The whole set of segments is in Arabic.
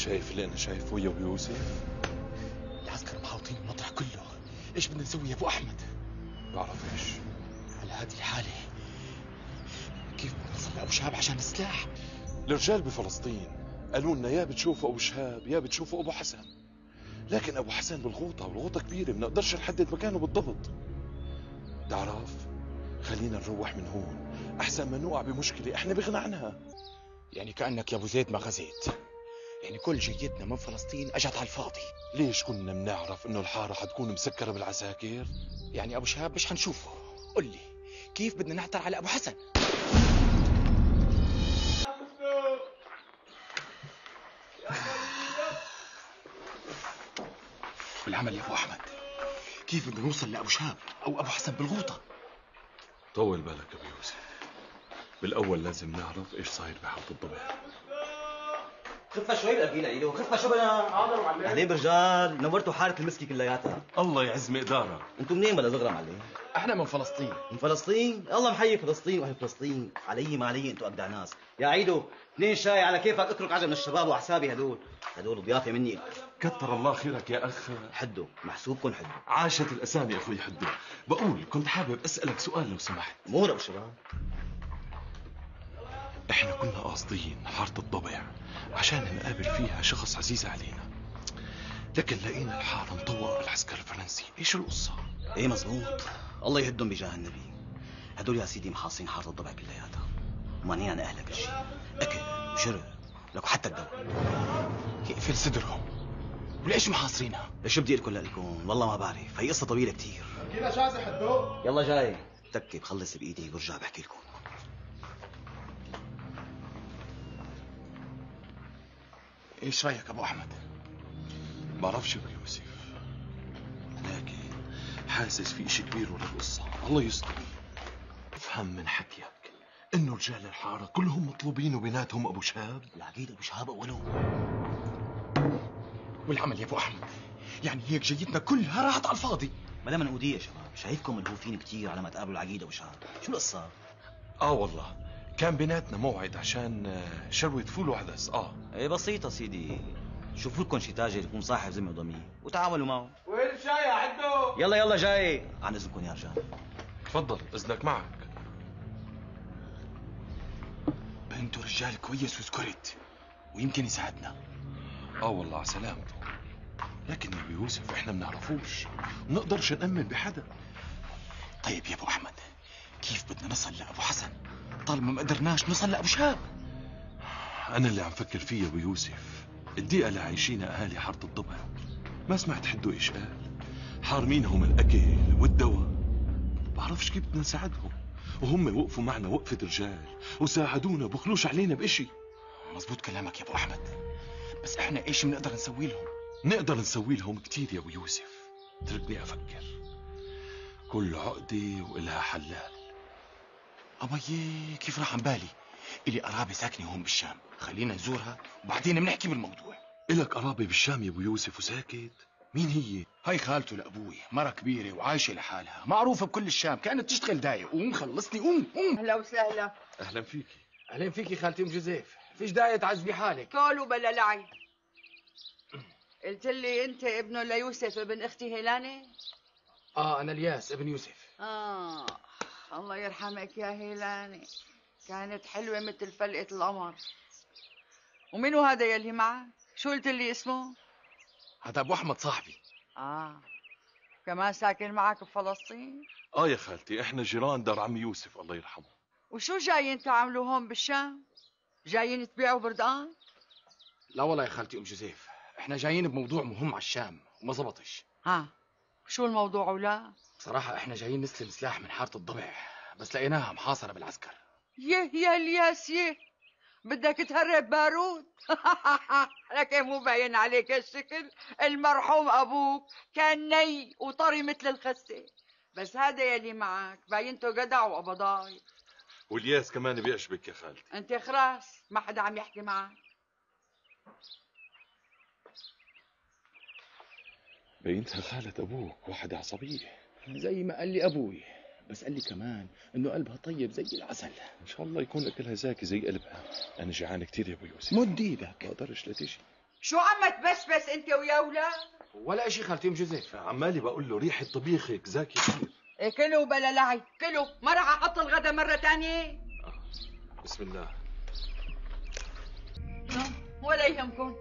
شايف اللي أنا شايفه يا ابو يوسف؟ العسكر محاوطين المطرح كله. إيش بدنا نسوي يا أبو أحمد؟ بعرف إيش. على هذه الحالة كيف بدنا نوصل لابو شهاب عشان السلاح الرجال بفلسطين قالوا لنا يا بتشوفوا أبو شهاب يا بتشوفوا أبو حسن. لكن أبو حسن بالغوطة والغوطة كبيرة ما نقدرش نحدد مكانه بالضبط. تعرف خلينا نروح من هون. أحسن ما نوقع بمشكلة إحنا بغنى عنها. يعني كأنك يا أبو زيد ما غزيت. يعني كل جيتنا من فلسطين أجت على الفاضي. ليش كنا بنعرف إنه الحارة حتكون مسكرة بالعساكر؟ يعني أبو شهاب مش حنشوفه؟ قل لي كيف بدنا نعثر على أبو حسن؟ بالعمل يا أبو أحمد؟ كيف بدنا نوصل لأبو شهاب أو أبو حسن بالغوطة؟ طول بالك أبو يوسف. بالأول لازم نعرف إيش صاير بحاره الضبع خفة شوي بقى عيدو خفة شو بنا حاضر معلم. اهلين برجال نورتوا حارة المسكي كلياتها. الله يعز مقدارك أنتم منين بلا زغرة معلم؟ إحنا من فلسطين. من فلسطين؟ الله محيي فلسطين وأهل فلسطين. علي ما علي أنتم أبدع ناس. يا عيدو اثنين شاي؟ على كيفك؟ اترك عجب من الشباب وحسابي هدول هدول ضيافة مني. كتر الله خيرك يا أخ. حدوا محسوبكم حدوا عاشت الأسامي أخوي حدو. بقول كنت حابب أسألك سؤال لو سمحت. مو ابو شباب. إحنا كنا قاصدين حارة الضبع عشان نقابل فيها شخص عزيز علينا. لكن لقينا الحارة مطوقه بالعسكر الفرنسي. إيش القصة؟ إيه مزبوط الله يهدهم بجاه النبي. هدول يا سيدي محاصين حارة الضبع كلياتها ومانعين عن اهلها كل شيء أكل وشرب لك حتى الدواء. يقفل صدرهم. وليش محاصرينها؟ ليش بدي لكم لكم؟ والله ما بعرف. هي قصة طويلة كثير كده شازي حدو يلا جاي. تكي بخلص بإيدي وبرجع بحكي لكم. إيش رأيك أبو أحمد؟ بعرفش أبو يوسف. لكن حاسس في إشي كبير ورا القصة الله يستر. افهم من حكيك إنه رجال الحارة كلهم مطلوبين وبيناتهم أبو شهاب. العقيد أبو شهاب اولهم والعمل يا أبو أحمد. يعني هيك جيتنا كلها راحت على الفاضي. بلا منقودية يا شباب. شايفكم ملهوفين كثير على ما تقابلوا العقيد أبو شهاب. شو القصة؟ آه والله. كان بيناتنا موعد عشان شروة فول وعدس آه. إيه بسيطة سيدي. شوفوا لكم شي تاجر يكون صاحب ذمه وضمير. وتعاملوا معه. وين الشاي يا حدو يلا يلا جاي. عن إذنكم يا رجال. تفضل إذنك معك. بنته رجال كويس وسكرت ويمكن يساعدنا. آه والله على سلامته لكن ابو يوسف إحنا بنعرفوش بنقدرش نأمن بحدا. طيب يا أبو أحمد كيف بدنا نصل لأبو حسن؟ طالما ما قدرناش نوصل لابو شهاب. أنا اللي عم فكر فيه يا أبو يوسف. الدقيقة اللي عايشينها أهالي حارة الضبع. ما سمعت حدو إيش قال حارمينهم الأكل والدواء. بعرفش كيف بدنا نساعدهم. وهم وقفوا معنا وقفة رجال وساعدونا بخلوش علينا بإشي. مزبوط كلامك يا أبو أحمد. بس إحنا إيش بنقدر نسوي لهم؟ نقدر نسوي لهم كتير يا أبو يوسف. تركني أفكر. كل عقدة وإلها حلال. أبي كيف راح عن بالي؟ إلي قرابة ساكنة هون بالشام. خلينا نزورها وبعدين بنحكي بالموضوع. إلك قرابة بالشام يا أبو يوسف وساكت؟ مين هي؟ هاي خالته لأبوي مرة كبيرة وعايشة لحالها معروفة بكل الشام كانت تشتغل داية قوم خلصني قوم قوم. أهلا وسهلا. أهلا فيكي. أهلين فيكي خالتي أم جوزيف. فيش داعي تعذبي حالك قولوا بلا لعي قلت لي أنت ابنه ليوسف ابن أختي هيلانه آه أنا الياس ابن يوسف. آه. الله يرحمك يا هيلانه كانت حلوة مثل فلقة القمر. ومنو هذا يلي معك؟ شو قلت لي اسمه؟ هذا أبو أحمد صاحبي. آه. كمان ساكن معك بفلسطين؟ آه يا خالتي إحنا جيران دار عمي يوسف الله يرحمه. وشو جايين تعملوا هون بالشام؟ جايين تبيعوا بردقان لا والله يا خالتي أم جوزيف إحنا جايين بموضوع مهم على الشام وما زبطش. ها شو الموضوع ولا؟ بصراحة إحنا جايين نستلم سلاح من حارة الضبع بس لقيناها محاصرة بالعسكر. يه يا الياس يه. بدك تهرب بارود لكن مو باين عليك الشكل. المرحوم أبوك كان ني وطري مثل الخسة. بس هذا يلي معك باينته جدع وقبضاي. والياس كمان بيعجبك يا خالتي. أنت خلاص ما حدا عم يحكي معك. بينتها خالة أبوك واحدة عصبية زي ما قال لي أبوي. بس قال لي كمان إنه قلبها طيب زي العسل. إن شاء الله يكون أكلها زاكي زي قلبها. أنا جعان كتير يا أبو يوسف. مد إيدك. ما أقدرش لا تيجي. شو عم تبسبس أنت ويا أولاد؟ ولا إشي خالتي أم جوزيف. عمالي بقول له ريحة طبيخك زاكي كثير إيه كلوا بلا لعب كلوا ما راح أحط الغدا مرة تانية؟ بسم الله. ولا يهمكم.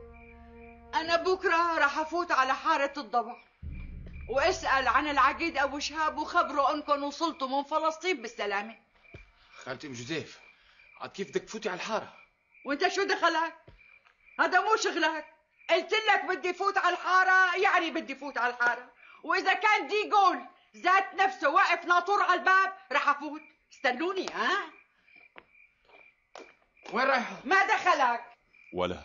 أنا بكرة راح أفوت على حارة الضبع. وأسأل عن العقيد أبو شهاب وخبره أنكم وصلتوا من فلسطين بالسلامة. خالتي أم جوزيف عاد كيف بدك تفوتي على الحارة؟ وأنت شو دخلك؟ هذا مو شغلك. قلت لك بدي فوت على الحارة يعني بدي فوت على الحارة. وإذا كان دي جول ذات نفسه واقف ناطور على الباب راح أفوت. استنوني ها؟ وين رايحة؟ ما دخلك. ولا.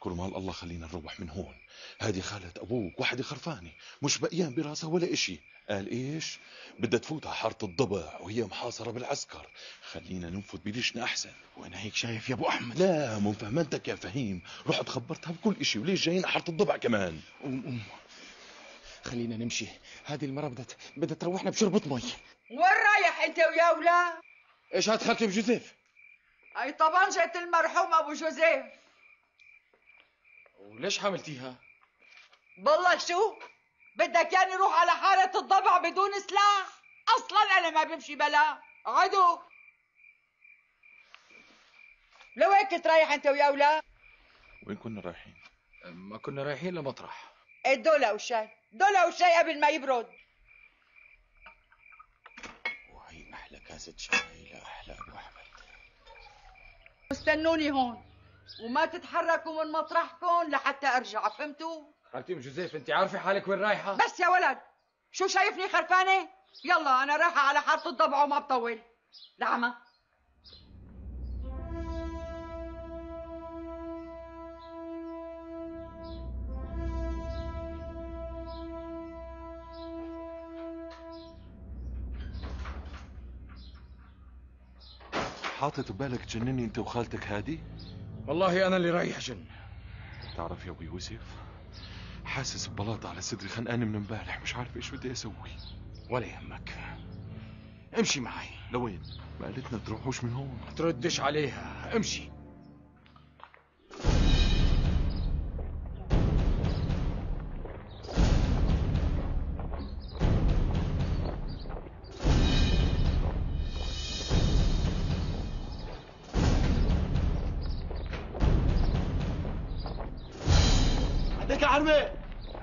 كرمال الله خلينا نروح من هون. هذه خالة أبوك وحدة خرفانة مش بقيان براسها ولا إشي. قال إيش؟ بدها تفوت على حارة الضبع وهي محاصرة بالعسكر. خلينا ننفذ بليشنا أحسن. وأنا هيك شايف يا أبو أحمد. لا مو فهمتك يا فهيم. رحت خبرتها بكل إشي وليش جايين على حارة الضبع كمان؟ قوم قوم خلينا نمشي. هذه المرة بدها بدها تروحنا بشربة مي. وين رايح أنت ويا أولاد؟ إيش هاد خالتي ام جوزيف؟ أي طبنجة المرحوم أبو جوزيف. وليش حاملتيها بالله شو؟ بدك يعني روح على حارة الضبع بدون سلاح أصلا أنا ما بمشي بلا. عدو. لوين كنت رايح أنت ويا أولاد؟ وين كنا رايحين؟ ما كنا رايحين لمطرح. الدولة والشاي دولة والشاي قبل ما يبرد. وهي أحلى كاسة شاي لا أحلى ابو احمد استنوني هون. وما تتحركوا من مطرحكم لحتى أرجع فهمتوا؟ خالتي ام جوزيف انت عارفة حالك وين رايحة؟ بس يا ولد شو شايفني خرفانة؟ يلا أنا رايحة على حارة الضبع وما بطول. نعمة. حاطط ببالك تجنني أنت وخالتك هادي؟ والله أنا اللي رايح جن. تعرف يا أبو يوسف حاسس ببلاطة على صدري خنقان من امبارح مش عارف إيش بدي أسوي. ولا يهمك. امشي معي. لوين؟ ما قالتنا تروحوش من هون. تردش عليها. امشي. حرمة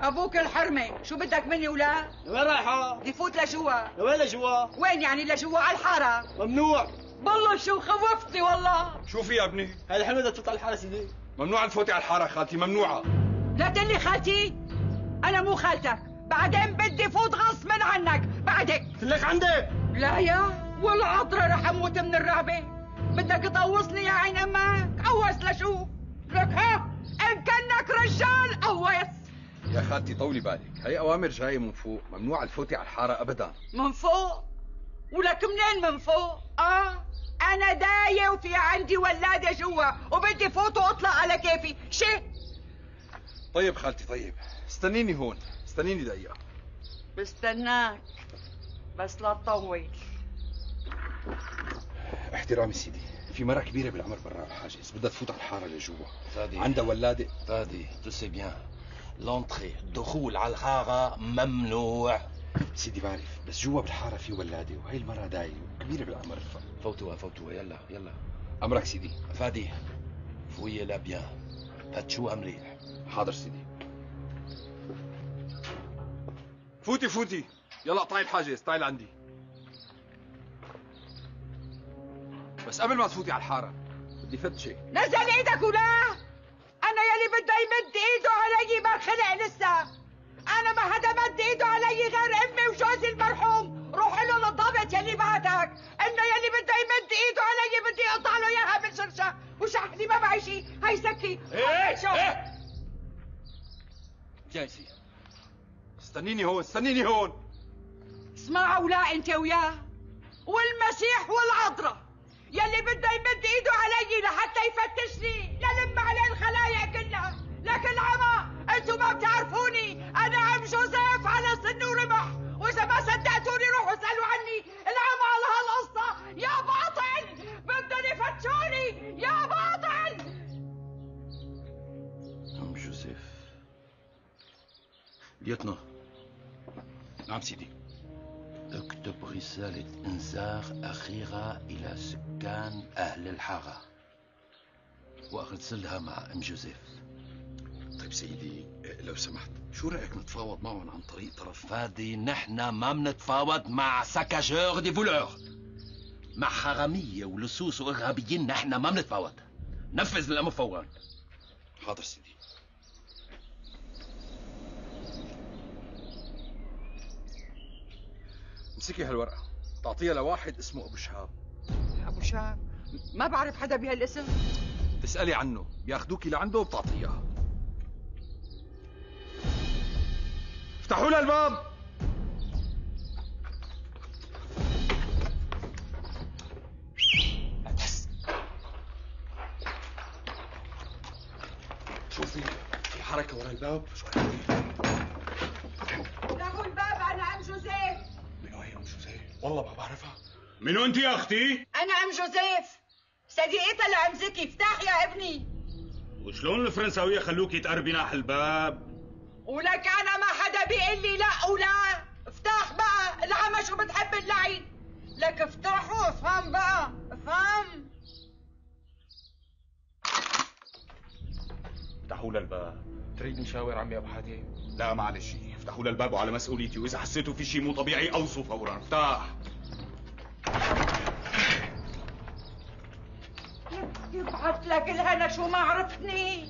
أبوك الحرمة. شو بدك مني ولا؟ وين رايحة؟ بدي فوت لجوا لوين لجوا؟ وين يعني لجوا على الحارة. ممنوع. بالله شو خوفتني والله. شوفي يا ابني هاي الحرمة بدها تفوت على الحارة سيدي. ممنوع تفوتي على الحارة خالتي ممنوعة. لا تقلي خالتي. أنا مو خالتك. بعدين بدي فوت غصبا عنك. بعدك. قلت لك عندك؟ لا يا. ولا عطرة رح أموت من الرهبة. بدك تقوصني يا عين أمك. قوص لشوف لك ها. رجال قوس يا خالتي طولي بالك. هي أوامر جاية من فوق ممنوع تفوتي على الحارة ابدا. من فوق؟ ولك منين من فوق؟ آه؟ أنا داية وفي عندي ولادة جوا وبدي فوت وأطلع على كيفي. شي؟ طيب خالتي طيب. استنيني هون. استنيني دقيقة. بستناك بس لا تطول. احترامي سيدي. في مرة كبيرة بالعمر برا الحاجز بدها تفوت على الحارة لجوا. فادي عندها ولادة. فادي tu sais bien. l'entrée الدخول على الحارة ممنوع. سيدي بعرف بس جوا بالحارة في ولادة وهي المرة داية وكبيرة بالعمر. فوتوها فوتوها. يلا يلا. أمرك سيدي. فادي fouillez-la bien. فتشوها مليح حاضر سيدي. فوتي فوتي. يلا اقطعي الحاجز تعال عندي. بس قبل ما تفوتي على الحارة. بدي فتشك نزل إيدك ولا؟ أنا يلي بده يمد إيده علي ما خلق لسه. أنا ما حدا مد إيده علي غير أمي وجوزي المرحوم. روح له للضابط يلي بعتك. إنه يلي بده يمد إيده علي بدي أقطع له إياها بالشرشة وشحني ما معي شي هي سكي. إيه شو إيه. جايسي. استنيني هون استنيني هون. اسمعوا لا أنت وياه. والمسيح والعذراء. يلي بده يمد إيده علي لحتى يفتشني. للم عليه الخلايا كلها. لكن عمى أنتوا ما بتعرفوني. أنا عم جوزيف على سن ورمح وإذا ما صدقتوني روحوا اسألوا عني. العمى على هالقصة. يا باطل! بدهم يفتشوني. يا باطل! ام جوزيف. lieutenant. نعم سيدي. رسالة إنذار أخيرة إلى سكان أهل الحارة. وأرسلها مع أم جوزيف. طيب سيدي لو سمحت شو رأيك نتفاوض معهم عن طريق طرف؟ فادي نحن ما منتفاوض مع saccageurs des voleurs. مع حرامية ولصوص وإرهابيين نحن ما منتفاوض. نفذ الأمر فورا حاضر سيدي. امسكي هالورقة تعطيها لواحد اسمه أبو شهاب. أبو شاب ما بعرف حدا بهالاسم. تسألي عنه بياخذوكي لعنده وبتعطيها. افتحوا لها الباب! شوفي في حركة ورا الباب. شو رايك فتحوا الباب أنا ام جوزيف منو هي ام جوزيه والله ما بعرفها منو أنت يا أختي؟ أنا أم جوزيف. صديقتها لعم زكي افتح يا ابني. وشلون الفرنساوية خلوكي تقربي ناح الباب؟ ولك أنا ما حدا بيقول لي لا ولا. افتح بقى. العمى شو بتحب اللعين لك افتحوا افهم بقى. افهم. افتحوا لها الباب. تريد نشاور عمي أبو حاتم؟ لا معلش. افتحوا لها الباب وعلى مسؤوليتي. وإذا حسيتوا في شيء مو طبيعي أوصوا فورا. افتح. يبعث لك الهنا شو ما عرفتني.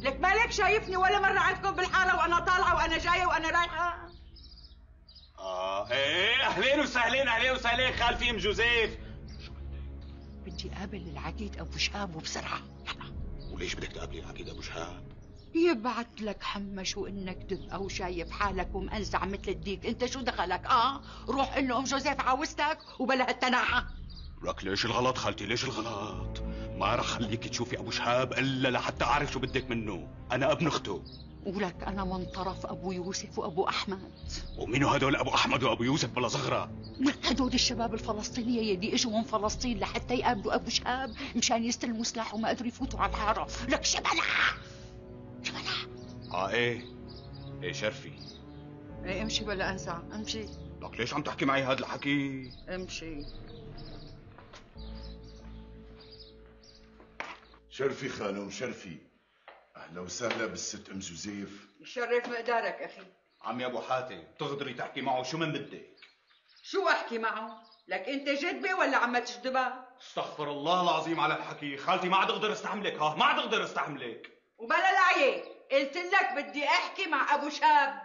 لك مالك شايفني ولا مرة عندكم بالحارة وأنا طالعة وأنا جاية وأنا رايحة؟ آه إيه أهلين وسهلين أهلين وسهلين خالفي ام جوزيف. بدي أقابل العقيد أبو شهاب وبسرعة. وليش بدك تقابلي العقيد أبو شهاب؟ يبعث لك حمش وإنك تبقى وشايف حالك ومأنزع مثل الديك. أنت شو دخلك؟ آه روح إنه أم جوزيف عاوزتك وبلا هالتناحة لك ليش الغلط خالتي؟ ليش الغلط؟ ما رح خليك تشوفي أبو شهاب إلا لحتى أعرف شو بدك منه، أنا ابن أخته، ولك أنا من طرف أبو يوسف وأبو أحمد. ومنو هدول أبو أحمد وأبو يوسف بلا صغرى؟ هدول الشباب الفلسطينية يلي إجوا من فلسطين لحتى يقابلوا أبو شهاب مشان يستلموا سلاح وما قدروا يفوتوا على الحارة لك شبلة! شبلة! آه إيه. إيه شرفي، إيه امشي ولا انسى امشي. لك ليش عم تحكي معي هذا الحكي؟ امشي. شرفي خانم شرفي. أهلا وسهلا بالست أم جوزيف. يشرف مقدارك أخي. عمي أبو حاتم تقدري تحكي معه شو من بدك؟ شو أحكي معه؟ لك أنت جدبة ولا عم تجدبها؟ استغفر الله العظيم على الحكي، خالتي ما عاد أقدر أستحملك ها، ما عاد أقدر أستحملك. وبلا لعيه قلت لك بدي أحكي مع أبو شاب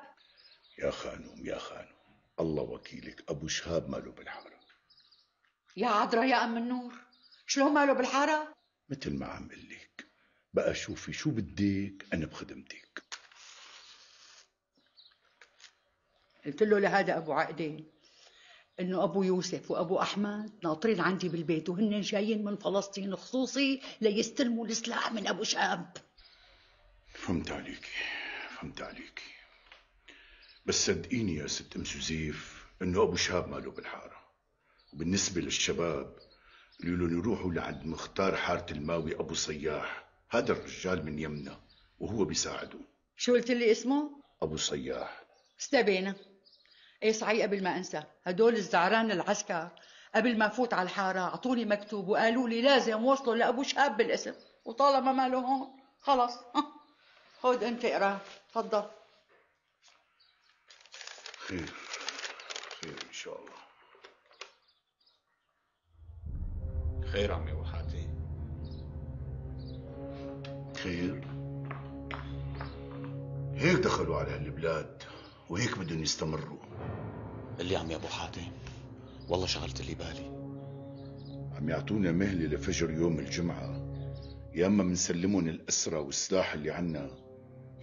يا خانم يا خانم. الله وكيلك أبو شهاب ماله بالحارة. يا عذرا يا أم النور. شلون ماله بالحارة؟ مثل ما عم قل لك بقى شوفي شو بدك أنا بخدمتك. قلت له لهذا أبو عقدين إنه أبو يوسف وأبو أحمد ناطرين عندي بالبيت وهن جايين من فلسطين خصوصي ليستلموا السلاح من أبو شاب فهمت عليكي فهمت عليكي بس صدقيني يا ست أم سوزيف إنه أبو شهاب ماله بالحارة. وبالنسبة للشباب قالوا لهم يروحوا لعند مختار حارة الماوي أبو صياح. هذا الرجال من يمنا وهو بيساعده. شو قلت لي اسمه؟ أبو صياح. استبينا إيه صحيح قبل ما أنسى. هدول الزعران العسكر قبل ما فوت على الحارة أعطوني مكتوب وقالوا لي لازم وصلوا لأبو شهاب بالاسم. وطالما ما له هون خلص خذ أنت اقرأ. تفضل. خير خير إن شاء الله. خير عمي ابو حاتم خير هيك دخلوا على هالبلاد وهيك بدهم يستمروا اللي عمي ابو حاتم؟ والله شغلت لي بالي عم يعطونا مهلة لفجر يوم الجمعة. يا أما بنسلمهم الأسرى والسلاح اللي عنا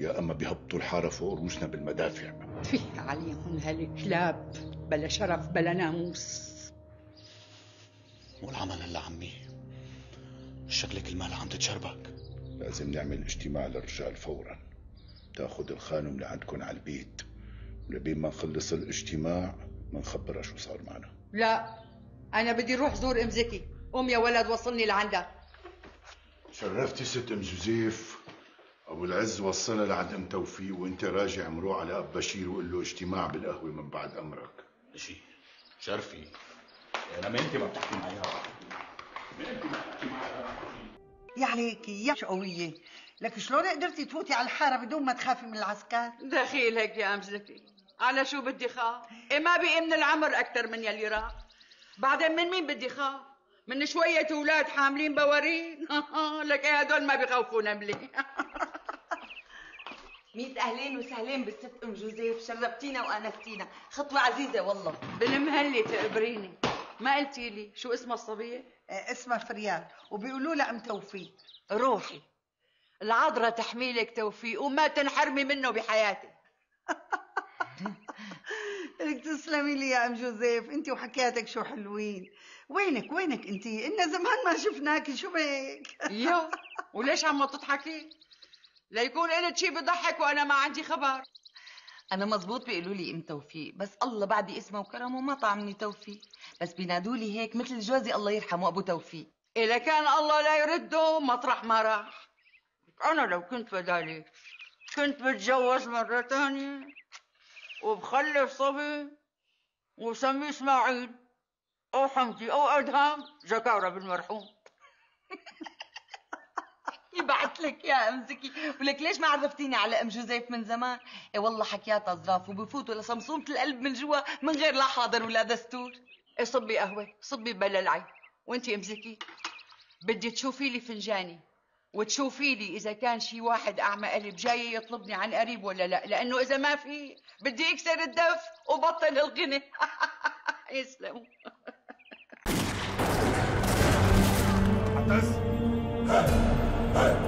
يا أما بيهبطوا الحارة فوق رؤوسنا بالمدافع. فيه عليهم هالكلاب بلا شرف بلا ناموس. والعمل هلا عمي شكلك المال عم تتشربك. لازم نعمل اجتماع للرجال فورا. تاخذ الخانم لعندكم على البيت. ولبين ما نخلص الاجتماع منخبرها شو صار معنا. لا أنا بدي أروح زور أم زكي. قوم يا ولد وصلني لعندها. شرفتي ست أم جوزيف. أبو العز وصلها لعند أم توفيق وأنت راجع مروح على أب بشير وقول له اجتماع بالقهوة من بعد أمرك. شي شرفي. أنا ما انت ما بتحكي معي يا عليكي يا شقوية لك شلون قدرتي تفوتي على الحارة بدون ما تخافي من العسكر؟ دخيلك يا ام زكي على شو بدي خاف؟ إيه ما بقي من العمر أكتر من يلي راح. بعدين من مين بدي خاف؟ من شوية أولاد حاملين بوارين؟ لك إيه هدول ما بخوفونا ملي. ميت أهلين وسهلين بالست أم جوزيف شرفتينا وآنستينا. خطوة عزيزة والله. بالمهلي تقبريني. ما قلتي لي شو اسمها الصبية؟ آه، اسمها فريال وبيقولوا لها أم توفيق. روحي. العذراء تحميلك توفيق وما تنحرمي منه بحياتك. لك تسلمي لي يا أم جوزيف. انت وحكياتك شو حلوين. وينك؟ وينك انت إنا زمان ما شفناكي شو بك يو وليش عم تضحكي؟ ليكون قلت شي بضحك وأنا ما عندي خبر. أنا مزبوط بيقولوا لي ام توفيق بس الله بعدي اسمه وكرمه ما طعمني توفيق. بس بينادوا لي هيك مثل جوزي الله يرحمه أبو توفيق. إذا كان الله لا يرده مطرح ما راح. أنا لو كنت بدالي كنت بتجوز مرة تانية وبخلف صبي وسميه إسماعيل أو حمدي أو أدهم جكارة بالمرحوم. يبعت لك يا أم زكي. ولك ليش ما عرفتيني على أم جوزيف من زمان؟ اي والله حكياتها ظراف وبفوتوا لصمصومة القلب من جوا من غير لا حاضر ولا دستور. إيه صبي قهوة صبي بلا العين. وأنتي امسكي بدي تشوفي لي فنجاني. وتشوفي لي إذا كان شي واحد أعمى قلب جاي يطلبني عن قريب ولا لا. لأنه إذا ما في بدي اكسر الدف وبطل الغنى. يسلموا Hey.